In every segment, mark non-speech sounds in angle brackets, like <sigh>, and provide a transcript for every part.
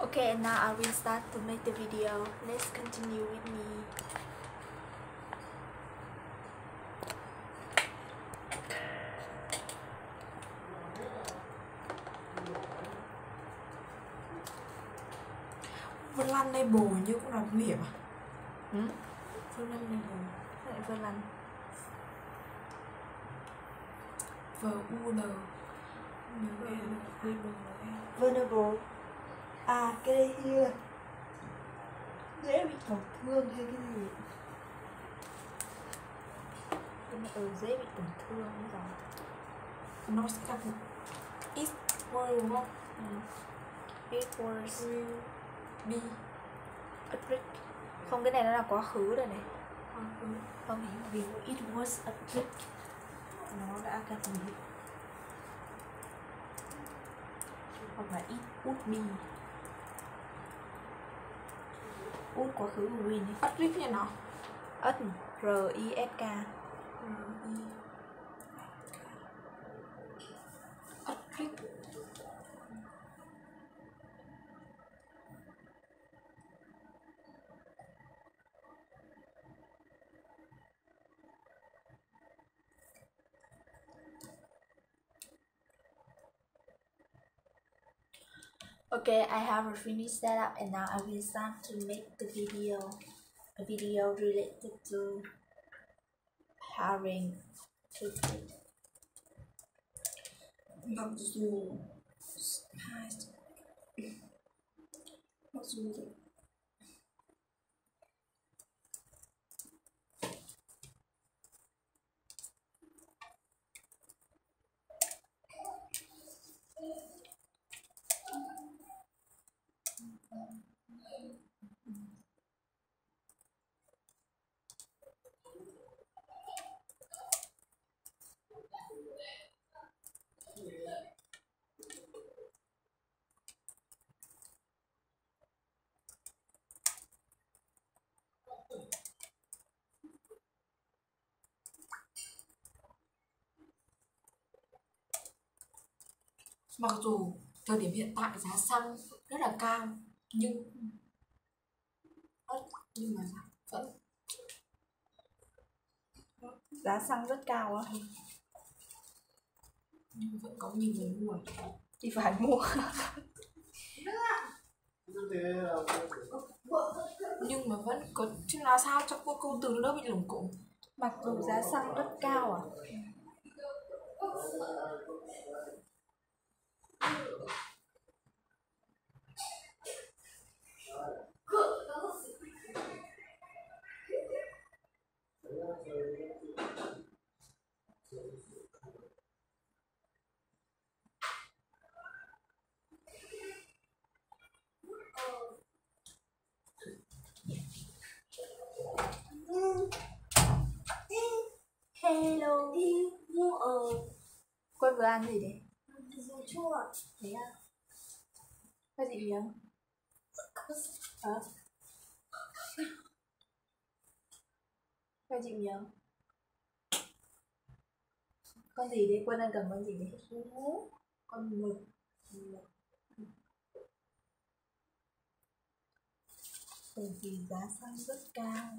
Okay, and now I will start to make the video. Let's continue with me. Vân Lan đây bồ như cũng là nguy hiểm à? Ừ? Vân Lan đây bồ Lại vừa lần. V U L này vulnerable à cái đây là dễ bị tổn thương hay cái gì Nhưng mà ừ, dễ bị tổn thương bây giờ. Nó sẽ gặp đúng không? Ừ. It was Will be a trick. Không, cái này nó là quá khứ rồi này. Không, vì it was a trick. Nó đã gặp mình. Hoặc là it would be. Would quá khứ của win ấy. Patrick? Ất R-I-S-K R I Patrick Okay, I have a finished setup and now I will start to make the video. A video related to having children. Mặc dù hai Mặc Mặc dù thời điểm hiện tại giá xăng rất là cao nhưng nhưng mà vẫn Giá xăng rất cao á. nhưng vẫn có nhiều người mua Thì phải mua. nhưng mà vẫn có chứ là sao cho cô câu từ nó bị lủng củng Mặc dù giá xăng rất cao à. Hello. mua ở Quân vừa ăn gì đấy? Dù chua Thế à? cái gì miếng? Hả? cái gì miếng? Con gì đi Quân ăn cầm con gì đi Con mực. Mực. Bởi vì giá xăng rất cao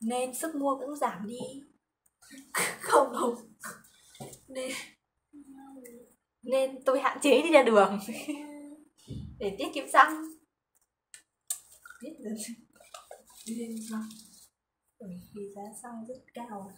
Nên sức mua cũng giảm đi <laughs> Không không Nên nên tôi hạn chế đi ra đường. Để tiết kiệm xăng. Biết rồi Bởi vì giá xăng rất cao.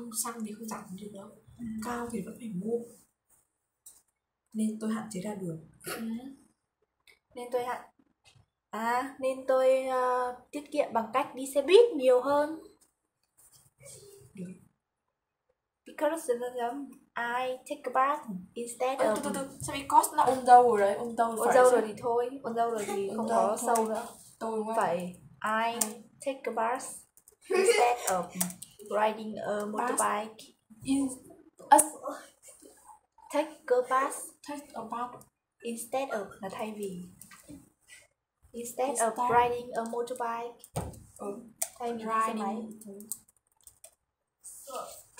Không xăng thì không giảm được đâu. Cao thì vẫn phải mua. Nên tôi hạn chế ra đường. Ừ. Nên tôi hạn À, nên tôi ờ, tiết kiệm bằng cách đi xe buýt nhiều hơn. Được. Because um, I take a bath instead Ơ, of từ từ từ. Sao bị cost nó ôm dâu rồi đấy? Ôm dâu phải dâu rồi thì thôi. Ôn dâu rồi thì Ôn không có sâu nữa. Tôi Phải I take a bath <laughs> instead of riding a motorbike. In us take go bus. take a bus. Instead of là thay vì. Instead of Instead. riding a motorbike. ừ. thay vì đi xe máy.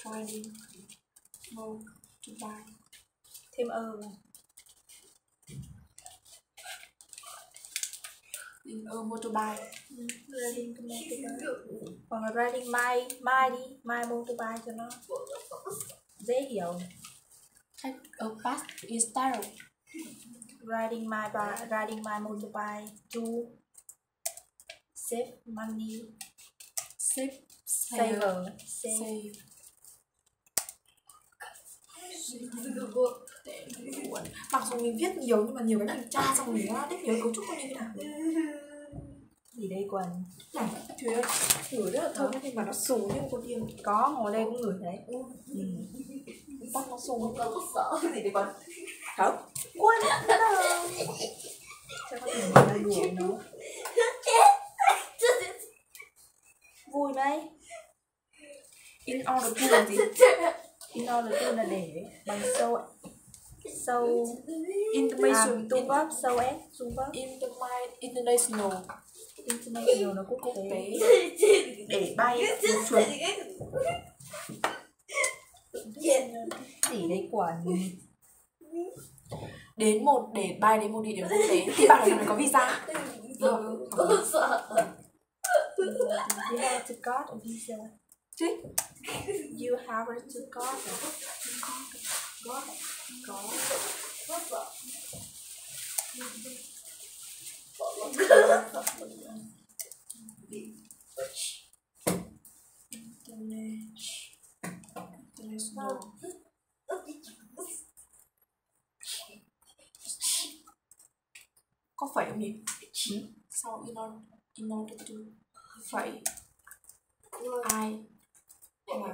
riding riding motorbike. Thêm ơ vào in a motorbike riding a motorbike hoặc là riding my my đi my motorbike cho nó dễ hiểu. Take a bus instead of riding my bi- riding my motorbike to save money. Save saver save. Save mặc dù mình viết nhiều nhưng mà nhiều cái mình tra xong mình đã biết nhớ cấu trúc nó như thế nào. <laughs> Gì đây quần? Trời ơi ngửi rất là thơm nhưng mà nó xù như một con điên. Có ngồi đây cũng ngửi thấy. Ừ. tóc nó xù có sợ. Gì để còn không. Quên cho nó đừng đùa nó vui đấy. In order to là gì in order to là để bằng sâu sâu. À, information tu vấp sâu ép tu vấp in the mind international international nó quốc tế để bay một chuột gì đấy quần đến một để bay đến một địa điểm quốc tế thì bạn phải có visa? Có sợ. To got a visa you have to got a got có có sợ international có phải không nhỉ sau in order in order to phải ai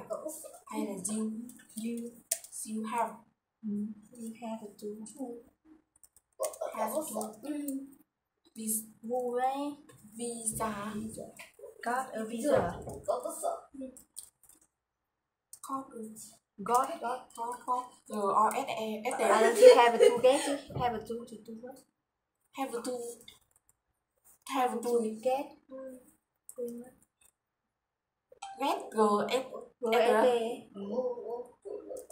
có sợ hay là you you you have. Mm, you have to have có to sợ vis, đấy visa. Got a visa. sợ có được got got có có g o s e s t. À là you have to get have to thì tu vấp have to have to to get ghét GF GFD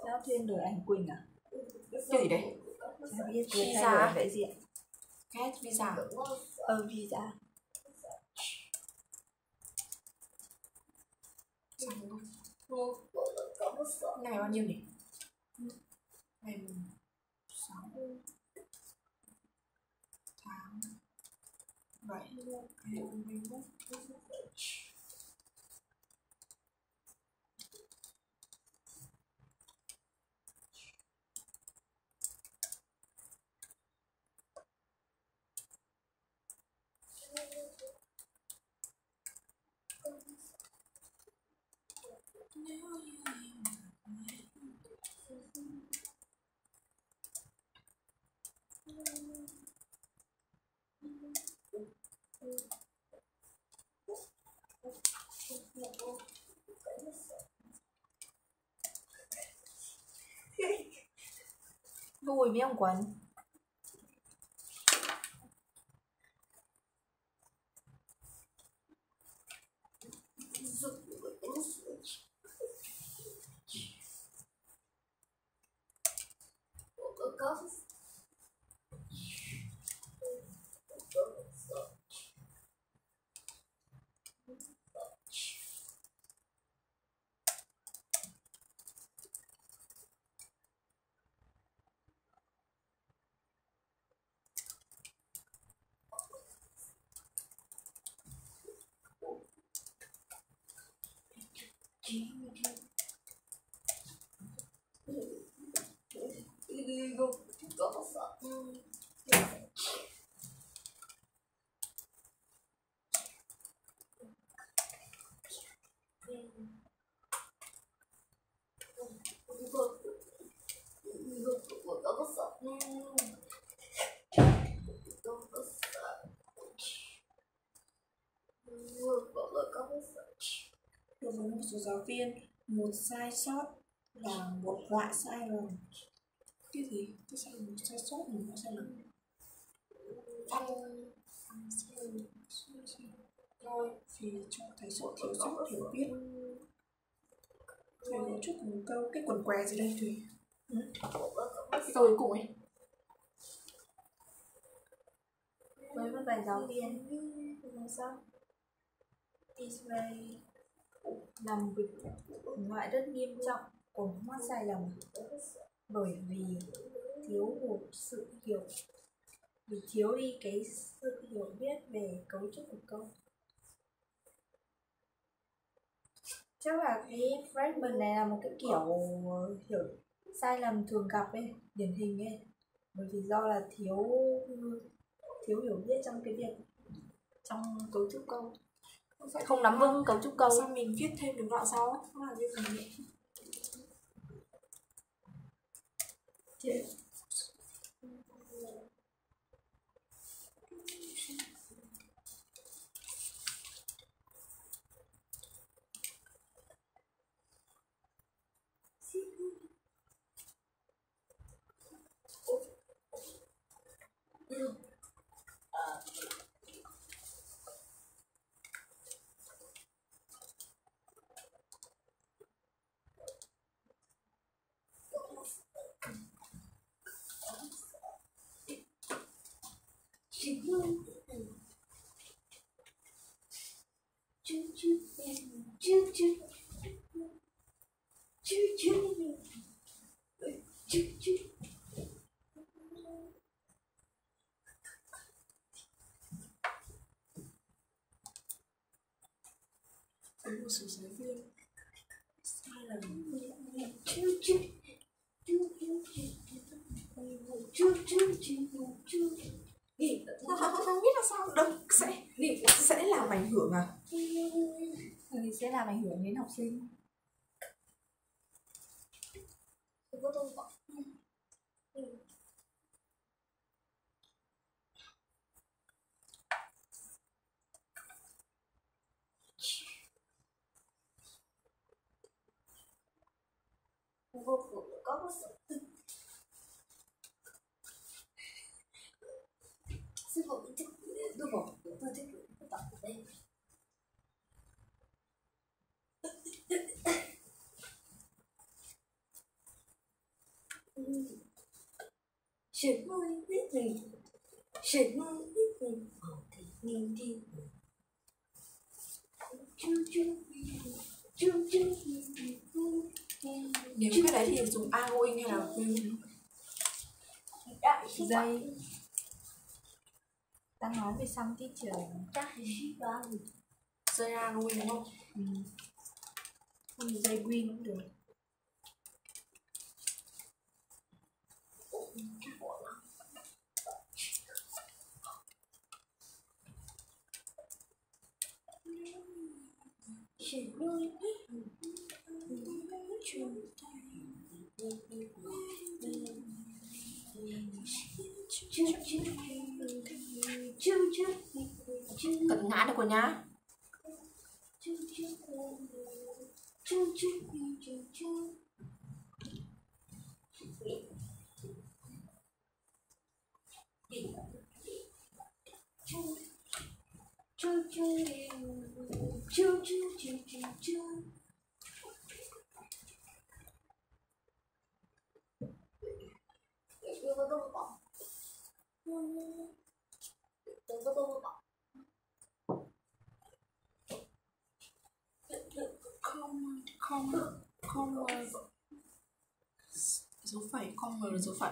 Giáo viên đời anh Quỳnh à? Cái gì đấy? Visa vậy gì ạ? Ghét visa Ờ visa Này bao nhiêu nhỉ? Ngày 6 tháng 7 ngày 11我也不用管 có sợ có sợ có sợ có sợ với một số giáo viên một sai sót là một loại sai lầm. Cái gì? Cái sai một sai sót một loại sai lầm. Ăn ăn sai lầm thôi vì cho thấy sự thiếu sót hiểu biết. Thầy có chút một câu cái quần què gì đây thùy ừ. cái câu cuối cùng ấy. Với một vài giáo viên. Sao? Is very làm việc loại rất nghiêm trọng của mắc sai lầm. Bởi vì thiếu hụt sự hiểu vì thiếu đi cái sự hiểu biết về cấu trúc của câu chắc là cái fragment này là một cái kiểu hiểu sai lầm thường gặp ấy điển hình ấy. Bởi vì do là thiếu thiếu hiểu biết trong cái việc trong cấu trúc câu không nắm vững cấu trúc câu. Sao mình viết thêm được đoạn sau nó là cái gì vậy số giáo viên. Sai lầm. Tao tao tao biết là sao. Đâu sẽ sẽ làm ảnh hưởng à? Thì sẽ làm ảnh hưởng đến học sinh Chuyện môi biết mình Chuyện môi biết mình Ở thì nhìn đi Chú chú Chú chú nếu cái đấy thì dùng AOIN hay là quên Dây. Đang nói về xăm tiết trường dây AOIN đúng không? Ừ. Dây green cũng được chỉ đôi biết mình ngã được rồi nhá không không không ờ, số phẩy không ngờ là số phẩy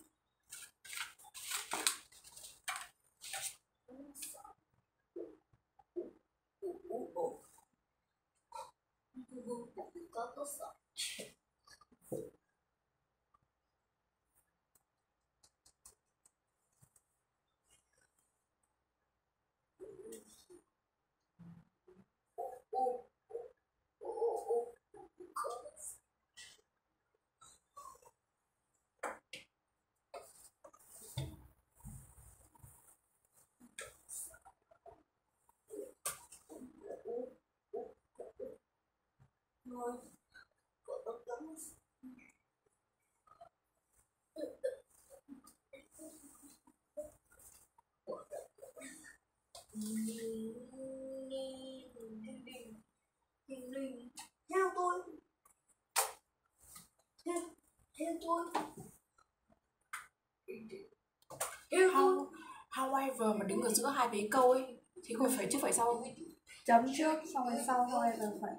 都要死了。Theo tôi theo theo tôi. Theo tôi. How, however mà đứng ở giữa hai cái câu ấy thì có phải trước phải sau. Không? chấm trước xong rồi sau thôi là phải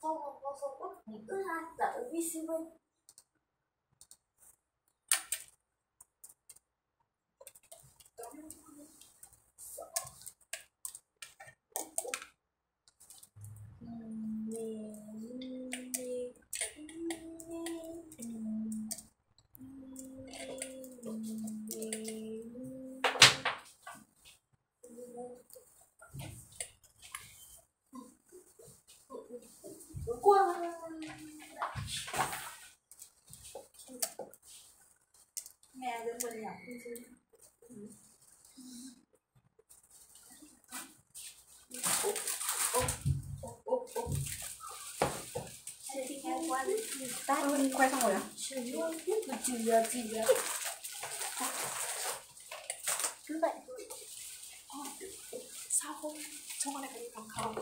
không có có số bất những thứ hai tại visible qua nghe đến bên nhạc cái gì Quay xong rồi à? cứ vậy Sao không? Trong con này có đi bằng không?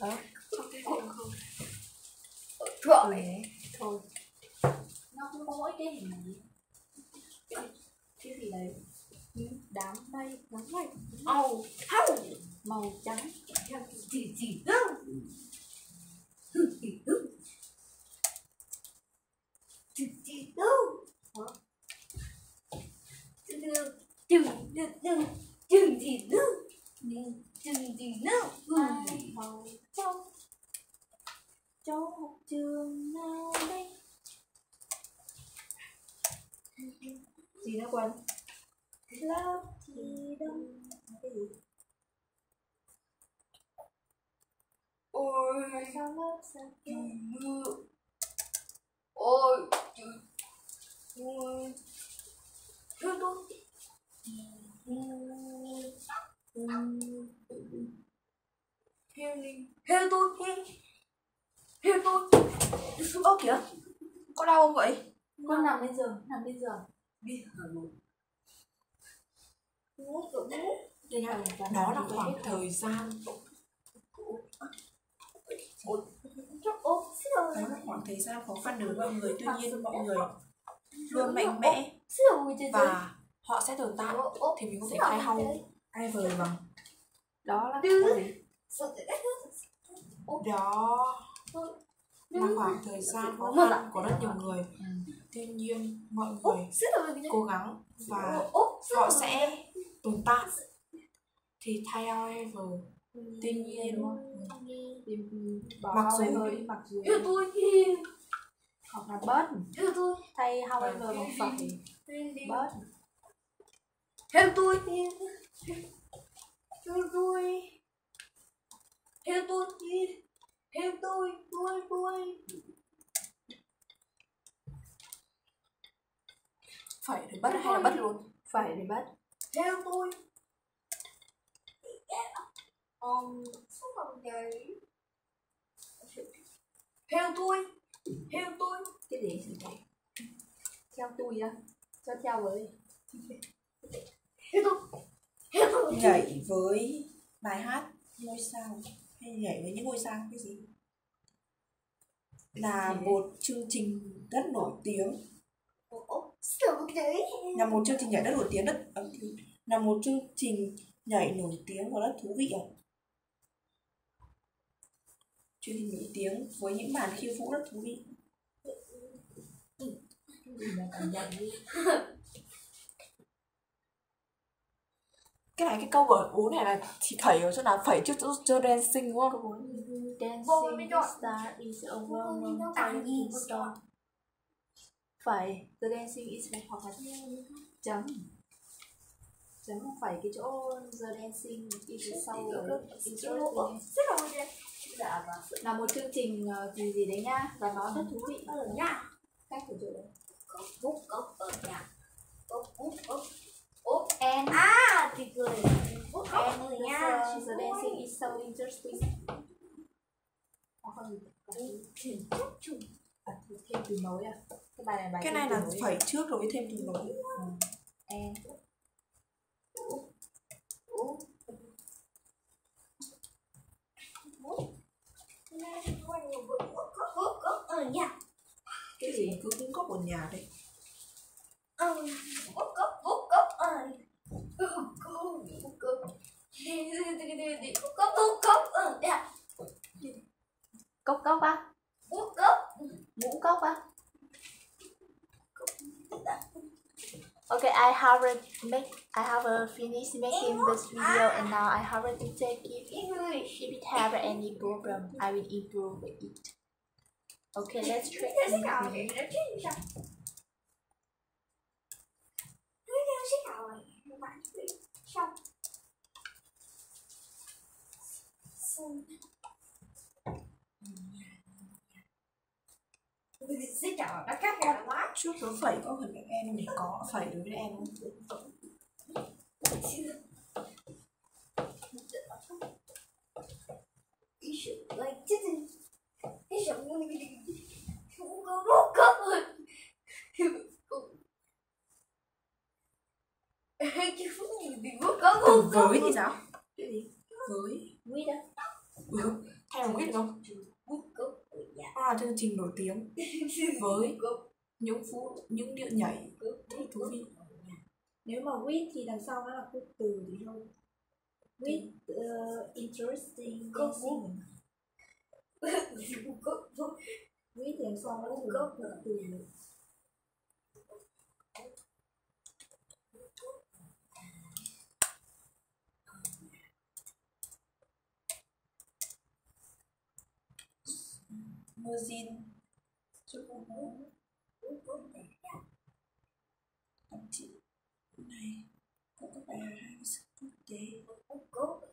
Đó Trong cái bằng không? thượng này nó cũng có mỗi cái hình này cái gì đấy những đám mây đám mây Oh, màu trắng chỉ chỉ đâu chỉ đâu chỉ chỉ đâu chừng chừng chừng chừng gì đâu chừng gì đâu ai màu trong chỗ học trường nào đây gì nữa quên lớp thì đông cái gì ôi sao lớp sao kia mưa ôi ôi thương tôi theo đi theo tôi theo theo tôi ơ kìa có đau không vậy con nằm bên giường nằm bên giường đi hà nội ngút rồi ngút đó là khoảng thời gian là khoảng thời gian khó khăn đối với mọi người tuy nhiên mọi người luôn mạnh mẽ. Và họ sẽ tồn tại. Thì mình có thể khai hao ever bằng đó là cái gì? Đó. Là khoảng thời gian khó khăn của rất nhiều người. Tuy nhiên mọi người cố gắng và họ sẽ tồn tại. Thì thay however tuy nhiên thì bỏ Mặc dù- hơi mặc dù theo tôi. Hoặc là bớt. Theo tôi. Thay however bằng phải bớt. theo tôi. Theo tôi. Theo tôi. Theo tôi. Tôi tôi. Phải thì bắt hay là bắt luôn? Phải để bớt. Theo tôi um, sao mà vậy theo tôi theo tôi. Cái gì theo tôi á? Cho theo với theo tôi theo tôi. Nhảy với bài hát ngôi sao. Hay nhảy với những ngôi sao cái gì? Là một chương trình rất nổi tiếng. Là một chương trình nhảy rất nổi tiếng rất ờ, là một chương trình nhảy nổi tiếng và rất thú vị ạ chương trình nổi tiếng với những màn khiêu vũ rất thú vị. Cái này cái câu ở bốn này là thì thầy ở chỗ nào? Phẩy trước chỗ chỗ dancing đúng không? Dancing star is a well-known Thai star. Phải, the dancing is hoặc là chấm. Chấm phải cái chỗ the dancing is sau ở ốp dancing. Dạ vâng. Là một chương trình ờ, gì gì đấy nhá và nó rất thú vị. ở nhà. Cách của chỗ đấy. có bút có ở nhà. Có bút có ốp And à thì cười bút có and ở the nhà song the dancing is so interesting. gì à, thêm từ nối à? Cái bài này bài cái này là nối à? phẩy trước rồi mới thêm từ nối ừ. Ờ, dạ. cái gì cứ cung cấp ở nhà đấy Ờ, bút cốc, bút cốc, cốc, bút cốc. Bút cốc, bút cốc, ờ, dạ. cốc cốc á Bút cốc. ngũ cốc á Okay, I haven't make I haven't finished making this video and now I have to take it. If it have any problem, I will improve it. Okay, let's try Thế thế nào Xin chào, đã cắt ra quá. trước dấu phẩy có phần cái em để có phẩy đối với em không Ý sự like chết rồi. Ý sự không có bút cốc rồi. Chứ không gì bị bút cốc từ với thì sao cái gì với Wait á. ừ. hay là biết được không Bút cốc. Dạ. nó là chương trình nổi tiếng <laughs> với những phú những điệu nhảy rất thú vị Nếu mà with thì đằng sau nó là cụm từ thì thôi. With uh, interesting Có dancing. Bút cốc. With thì đằng sau nó là cụm từ. Mưa zin chúc cô thậm chí này có các bài cái sự quốc tế. Bút cốc.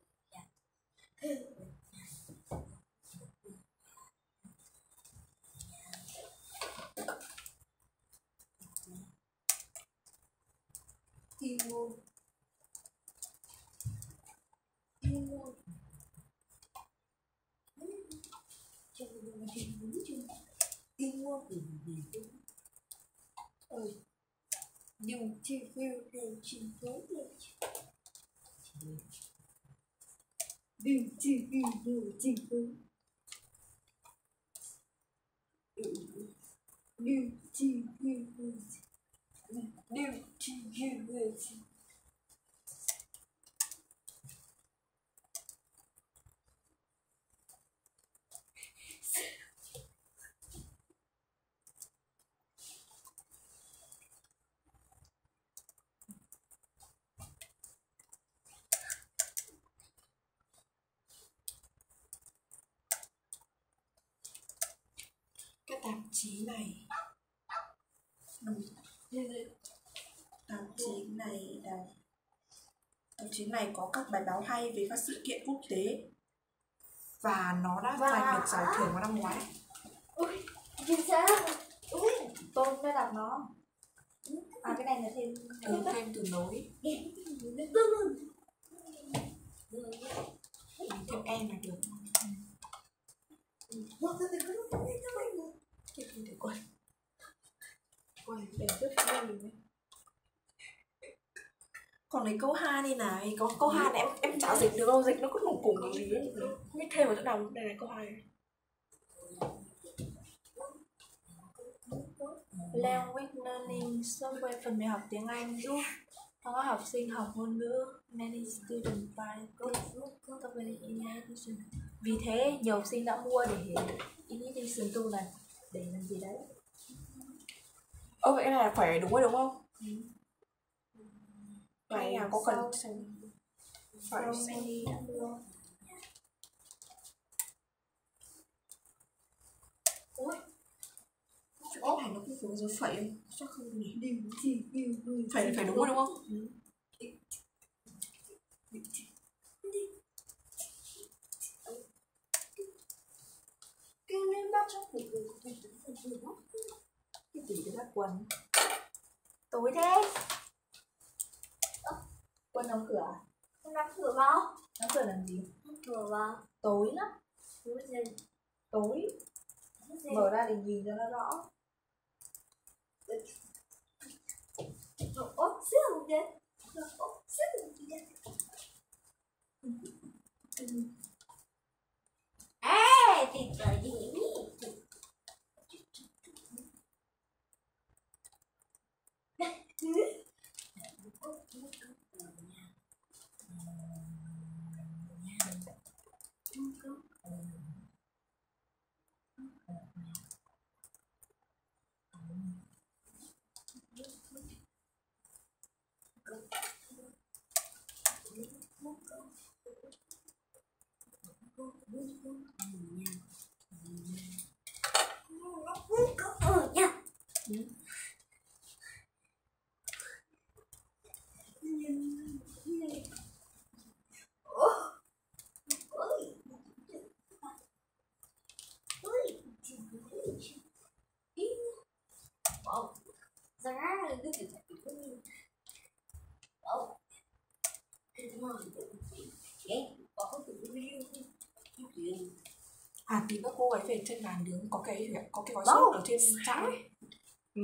Timo Timo. Timo. Ôi. Dùng chi phiêu để chi phối để Dùng chi phiêu để chi phối Dùng chi phiêu để Dùng chi phiêu để chi cái tạp chí này ừ. tạp chí này là chí này có các bài báo hay về các sự kiện quốc tế. Và nó đã giành được giải thưởng vào năm ngoái. Ôi, chính xác Ui, Tôi đã đọc nó. À cái này là thêm từ thêm từ nối. Tương thêm em là được. Quay để rất vui đấy. Còn lấy câu 2 đi này có câu 2 này em em chả dịch được đâu dịch nó cứ cùng cùng cái gì ấy biết thêm vào chỗ nào đây này câu 2 Language learning software phần mềm học tiếng Anh giúp các học sinh học ngôn ngữ many students buy this. Vì thế nhiều học sinh đã mua để initiation tool này để làm gì đấy. Ơ vậy này là phải đúng rồi đúng không? Ừ. Hay là có cần phải mua. Ui, cái này nó cũng giống dấu phẩy không? Chắc không nhỉ? chỉ yêu người Phẩy là phải đúng rồi đúng không? Kêu lên bác trong cuộc đời của mình Cái gì để bắt quần? Tối thế. Quân đóng cửa à? Đóng cửa vào Đóng cửa làm gì? Đóng cửa vào Tối lắm. Tối lên tối mở ra để nhìn cho nó rõ xíu một kìa. Xíu một kìa. <laughs> Ê, thì trời gì? Oh, good morning. Ra cái gì vậy? Wow. Cái gì mà? Cái có cái gì gì à tí nữa cô ấy về trên bàn nướng có cái gì có cái gói Wow. sốt ở trên chảo ấy ừ.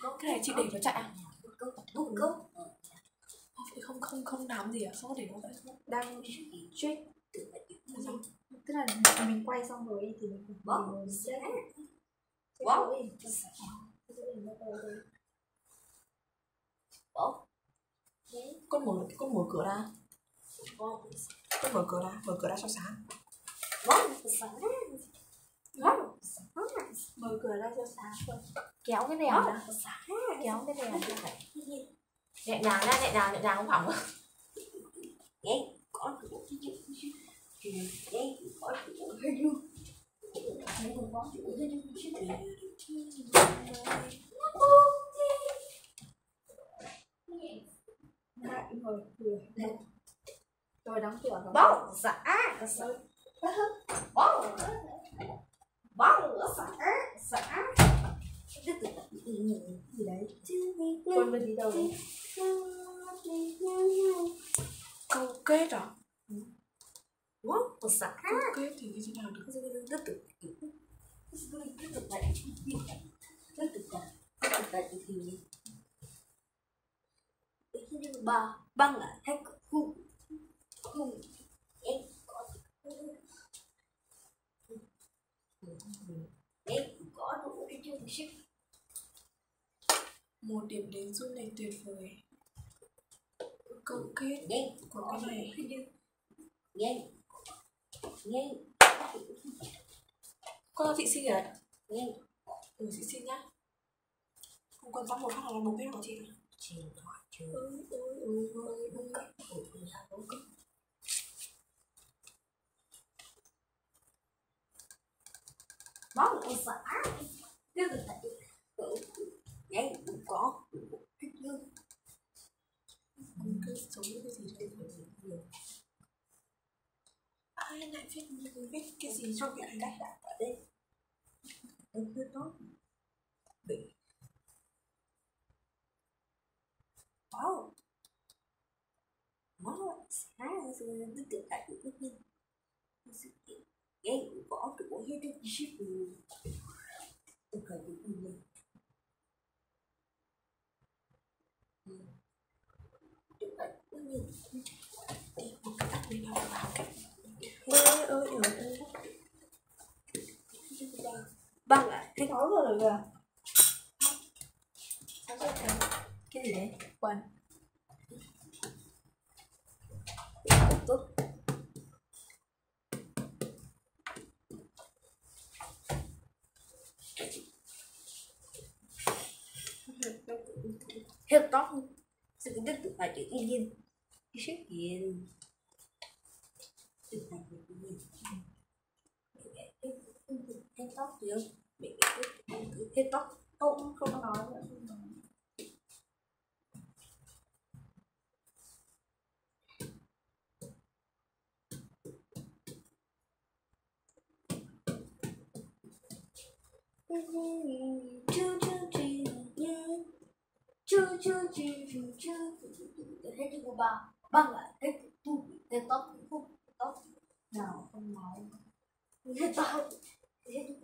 Ở cái này chị để nó chạy à? Đúng không? Thì không? Không không làm gì à sao để nó đang check Là sao? Tức là mình quay xong rồi thì mình. Cái gì nó đâu rồi. Wow. con mở con mở cửa ra. Con mở cửa ra mở cửa ra cho sáng. Mở cửa ra cho sáng kéo cái đèn ra. Kéo cái đèn ra. Nhẹ nhàng ra nhẹ nhàng nhẹ nhàng không hỏng. Đâu Vậy, có rồi đóng cửa rồi. Bóng xã Bóng Bóng tự nhiên gì đấy. Quân bên đi đâu? Câu kết à Bóng xã câu kết thì như thế nào được? Rất tự rất tự tại rất tự tại rất tự tại thì như ba băng là hay khu khu em có em có đủ cái chung sức một điểm đến du lịch tuyệt vời. Câu kết của cái này. Cái em con chị xin rồi em ừ chị xin nhá. Không quan tâm một phát là một cái của chị. Truyền thoại chưa? Ừ ừ ừ ừ ừ bóng là xã cái từ tại em có. Đủ cái chung Cùng cái sống cái gì đấy nhiều ai lại viết viết cái gì cho cái này đấy ở đây? Em chưa tốt bị wow. Wow xã rồi nó tự tại được cái gì sự kiện em có đủ hết cái ship tôi cần được gì nhân tự tại cái nhân đi một cái tắt đi đâu vào cái ơi ơi à cái đó giờ rồi kìa cái gì đấy? Quần. Tốt. Hiệu tóc. Sự cái đức tự làm việc của mình cái lại thích không cái cái tóc gì không mình lại thích cứ hết tóc không không có nói nữa không nói choo choo choo choo choo choo hết cái của bà bà lại hết tu hết tóc cũng không tóc nào không máu nghe tao thế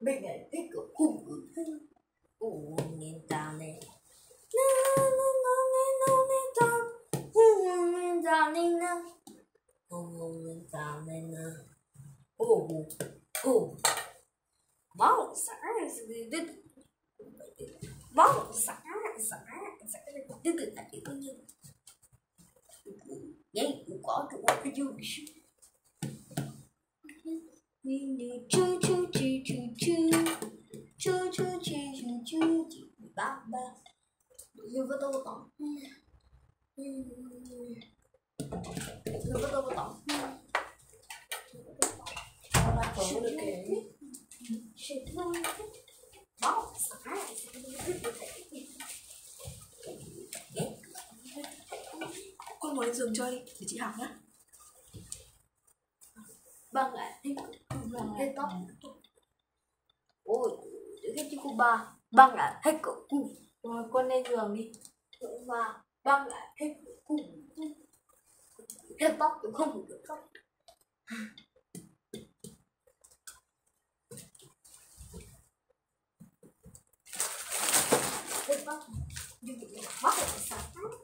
mình lại thích ở cùng cứ thế ủ nhìn tao này Bóng xã Bóng xã Xã Xã Tư tự tại tự nhiên na na ta Ồ nghe ta nè na Ồ nghe ta nè na Ồ Ồ Wow, xã Wow, xã xã xã Tức là chỉ có như Vậy cũng có chủ cái dù Chu chu chu chu chu Chu chu chu chu chu Ba ba Như với tôi tổng Như với tôi tổng Sao lại có được cái Shit, no. Wow, xã Con ngồi lên giường chơi đi Để chị học nhá. Băng lại đi Hết tóc Ôi, cái chữ của bà Băng lại hết cổ cung rồi quân lên giường đi. Và băng lại hết cổ cung Hết tóc cũng không được tóc Hết tóc Nhưng mà bắt lại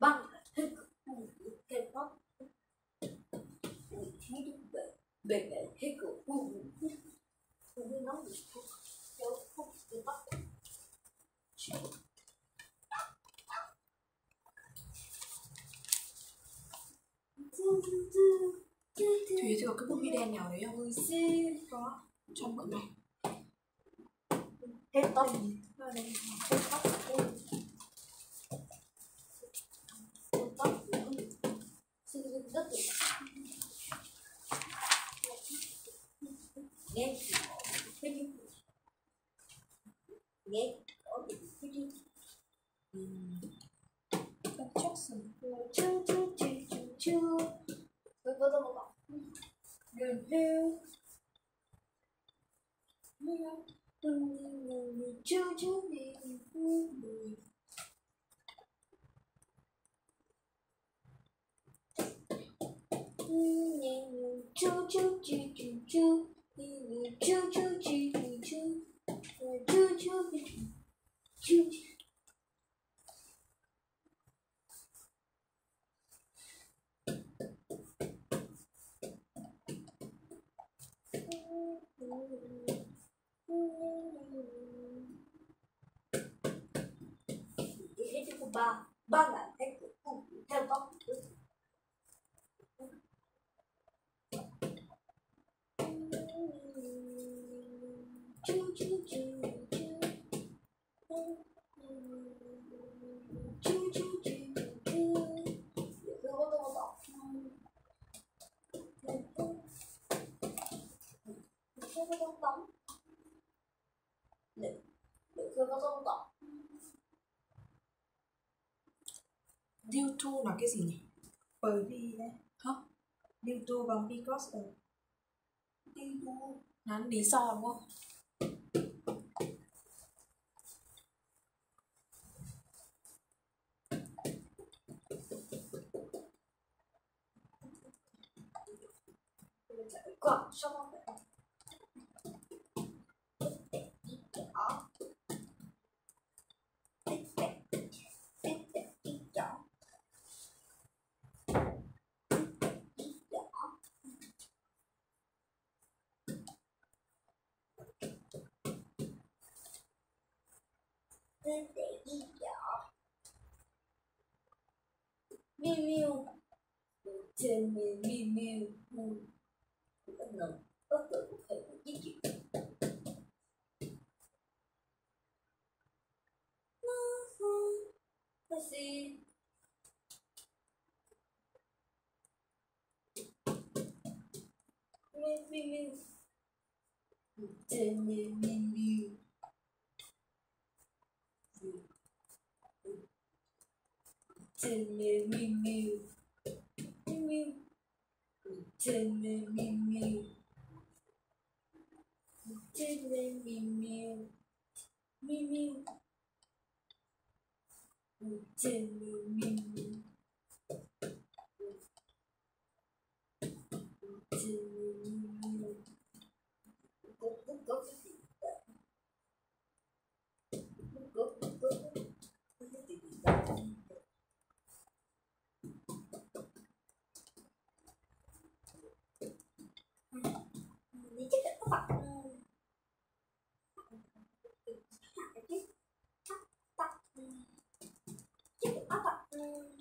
bằng thức của cái bóc thì đúng về về cái thế của của của nó được không kéo không được bắt Thúy thì có cái bút bi đen nào đấy không? Có Trong bụng này. Hết tóc. Hết tóc. Có tôi tóc Để để tôi có tôi tóc Due to là cái gì nhỉ? bởi vì đấy Hả? due to bằng because of Due to Là lý do đúng không? quả xong không phải tích tệ ít nhỏ tích tệ tích tệ ít nhỏ tích tệ ít nhỏ tích tệ ít nhỏ miu miu trên miu miu miu bất ngờ bất ngờ của thầy của chiếc chuyện see. Me, me, me. Tell me, me, me. Tell me, me, miu, Me, me. Tell me, me, me. Tell me, me, miu, Me, me. Tell me, me, me. Tell. Go, go, go. Go, go, go. Đi chết các bạn chết các bạn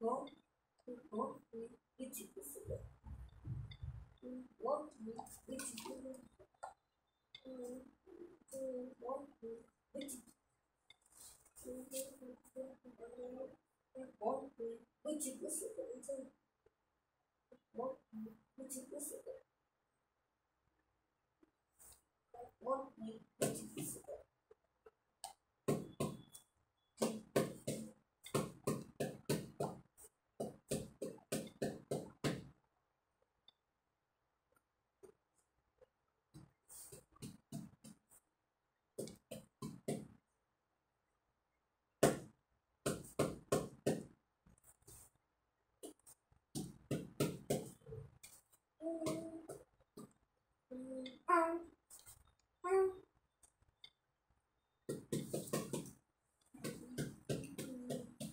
bố bố đi chỉ có sự bố đi chỉ có bố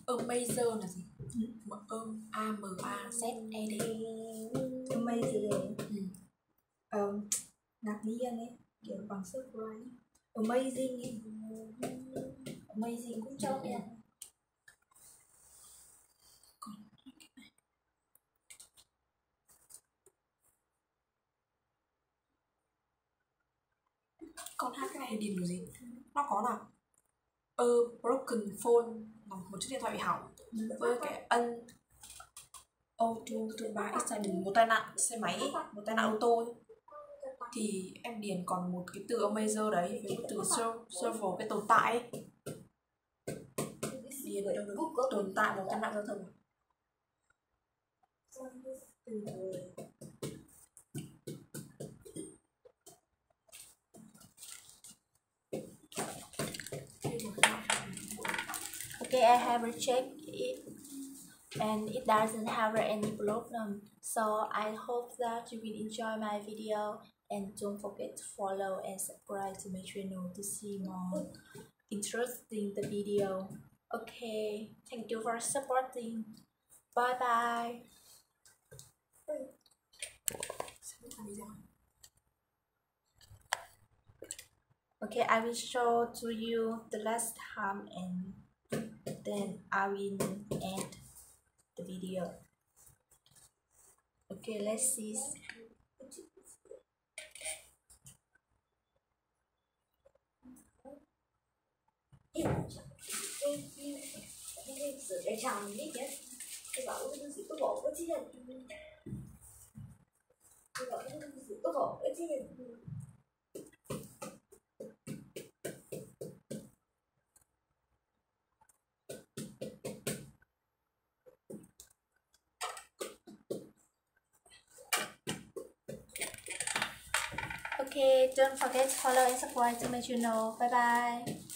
Amazer là gì? M A M A Z E D. Amazing Ừ. um, ngạc nhiên ấy kiểu bằng surprise amazing ấy amazing cũng cho em Con hát cái này điền kiểu gì? Nó có là a broken phone một chiếc điện thoại bị hỏng. Với cái ân ô tô thứ ba accident một tai nạn xe máy một tai nạn ô tô thì em điền còn một cái từ amazer đấy với một từ ser- server cái tồn tại ấy. điền ở đâu được? Tồn tại một tai nạn giao thông I have checked it and it doesn't have any problem. So I hope that you will enjoy my video and don't forget to follow and subscribe to my channel to see more interesting the video. Okay, thank you for supporting. Bye bye. Okay, I will show to you the last time and then I will end the video. Okay, let's see. sửa cái chồng biết chứ tôi bảo cái gì tôi bỏ cái chi tôi bảo cái gì tôi bỏ cái chi Okay, don't forget to follow and subscribe to my channel. Bye bye.